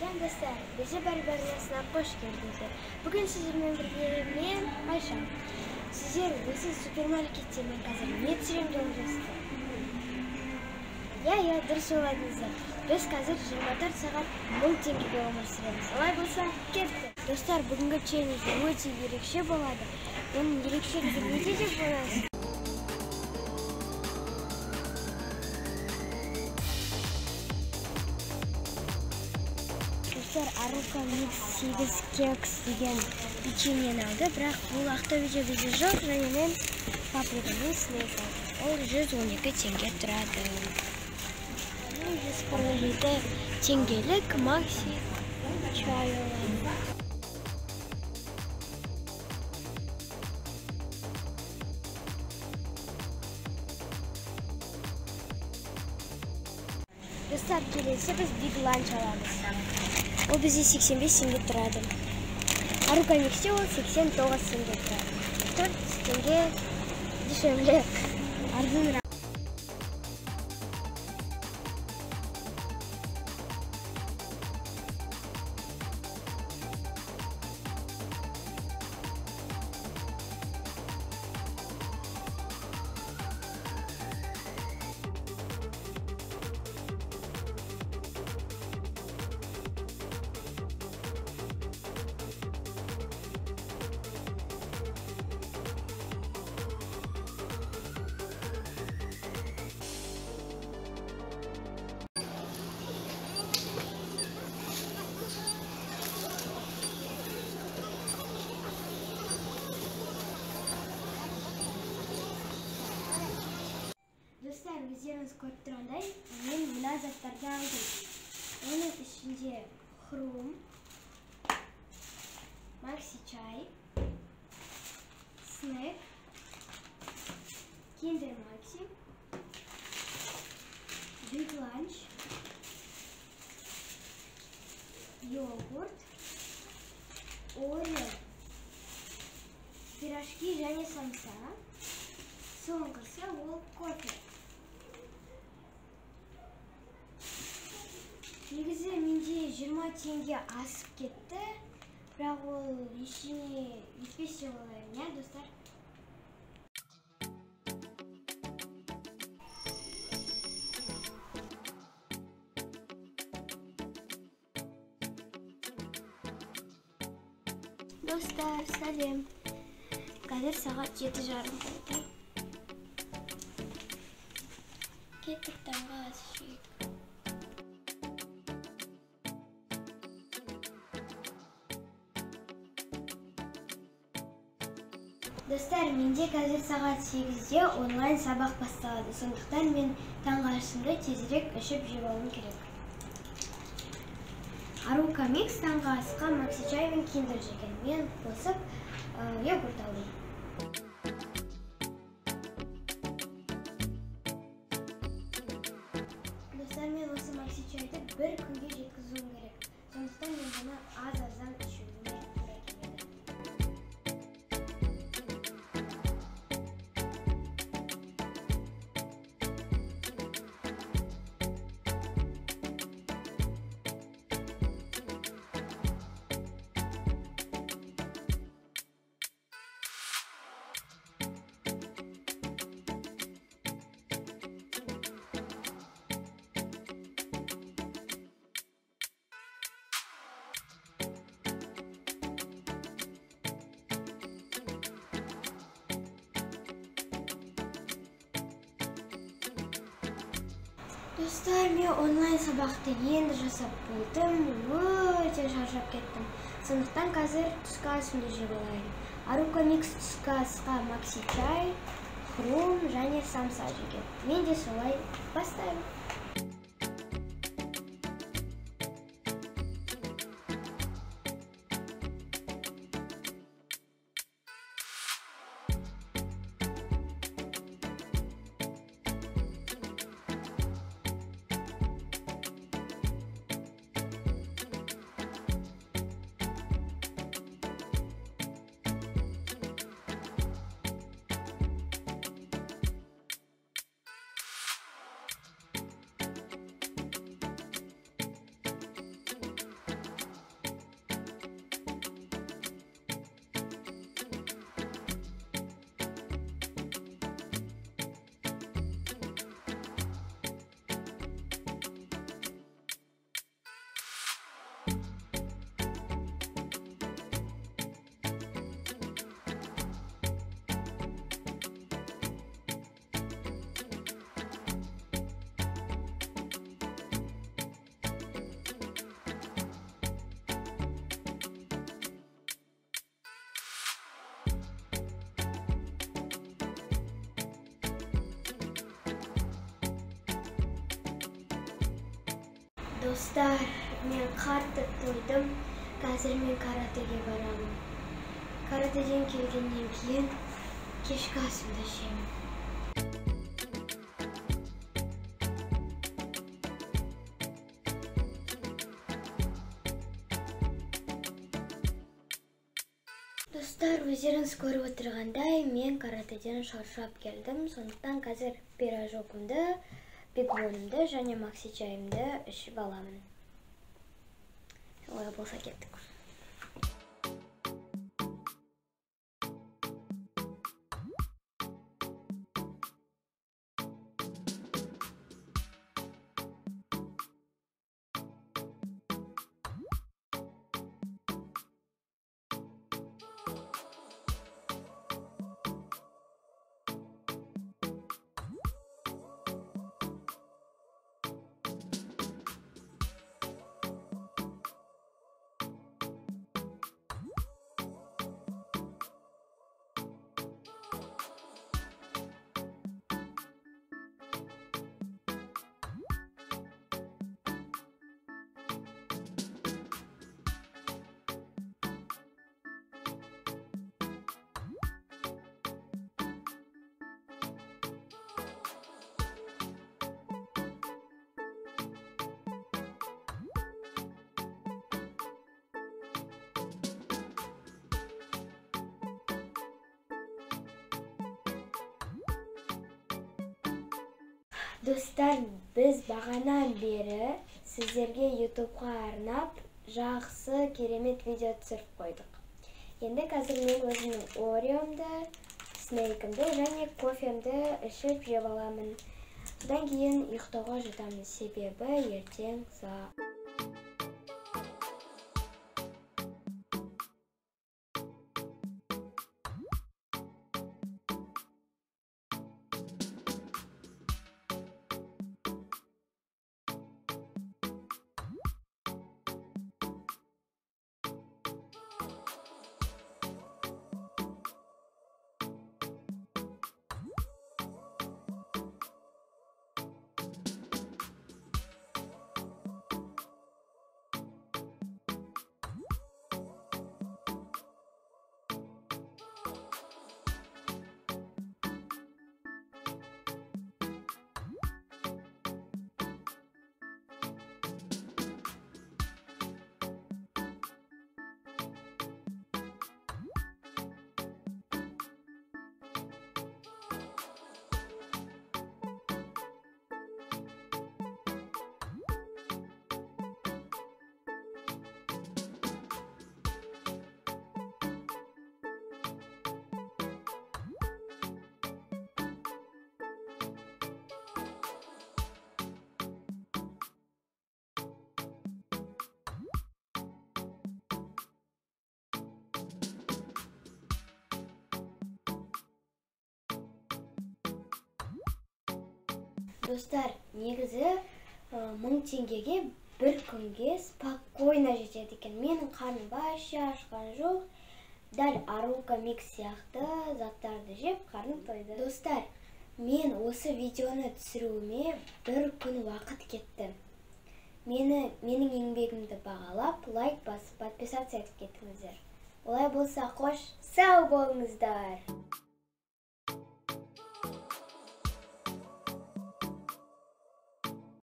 Selam dostlar, bizi bir-birinizle hoş geldiniz. Bugün sizinle birlikte ben Ayşe. Sizler bizi süpermarkette hazır ne pişirimde olacaksınız? Ya ya dürüst oladыңыздар. Biz қазір 24 сағат 1000 теңгеге өмір сүреміз. Олай болса, кетті. Достар, бүгінгі челлендж өте ерекше болады. Оның ерекшелігі неде деп ойлайсыз? Арука микс сегіз кекс деген печеньені алды бірақ бұл ақтөбеде бізде жоқ және мен паприкамен ол жүз он екі теңге тұрады. Жүз қырық жеті теңгелік макси чай достар келесі біз биг ланч аламыз. Ол бізде 85 теңге тұрады арука миксте ол 89 теңге тұрады төрт теңге дешевле. Арзанырақ өздеріңіз көріп тұрғандай мен мына заттарды алдым оның ішінде хрум макси чай снэк киндер макси биг ланч йогурт орео пирожки және самса соңғысы ол кофе негізі менде жиырма теңге асып кетті. Бірақ ол ештеңе етпес деп ойлаймын иә достар? Достар сәлем. Қазір сағат жеті жарым болды. Кеттік таңғы ас ішейік. Достар менде қазір сағат сегізде онлайн сабақ басталады. Сондықтан мен таңғы тезірек ішіп жеп керек. Арука микс таңғы асқа макси чай мен киндер жеген. Мен қосып йогурт алдым. Достар мен осы макси чайды бір күнге жеткізуім керек. Сондықтан мен бұны аз достар мен онлайн сабақты енді жасап болдым өте шаршап кеттім сондықтан қазір түскі асымды жеп алайын арука микс түскі асқа макси чай хрум және самса жеген мен де солай бастаймын достар мен қатты тойдым қазір мен каратеге барамын каратеден келгеннен кейін кешкі асымды ішемін достар өздеріңіз көріп отырғандай мен каратеден шаршап келдім сондықтан қазір пирожогымды бекбонымды және макси чайымды ішіп аламын. Олай болса кеттік. Достар біз бағанан бері сіздерге ютубқа арнап жақсы керемет видео түсіріп қойдық. Енді қазір мен өзімнің ореомды снейкімді және кофемді ішіп жеп аламын. Содан кейін ұйықтауға жатамын себебі ертең сағат достар негізі мың теңгеге бір күнге спокойно жетеді екен. Менің қарным вообще ашқан жоқ. Дәл арука микс сияқты заттарды жеп қарным тойды. Достар мен осы видеоны түсіруіме бір күн уақыт кетті. Мені менің еңбегімді бағалап лайк басып подписаться етіп кетіңіздер. Олай болса қош сау болыңыздар!